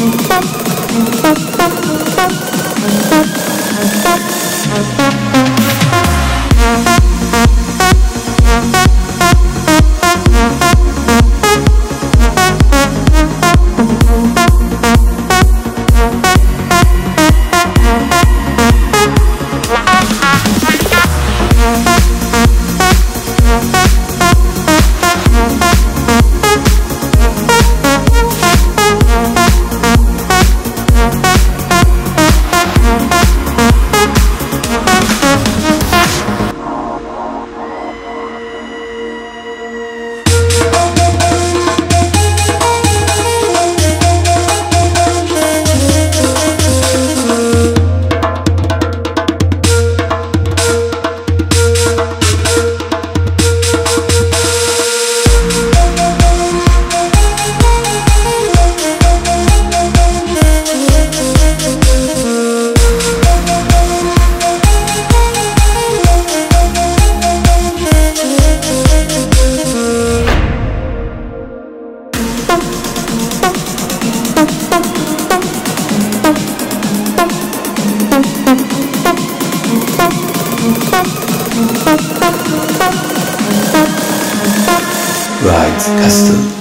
Thank you. Rides custom.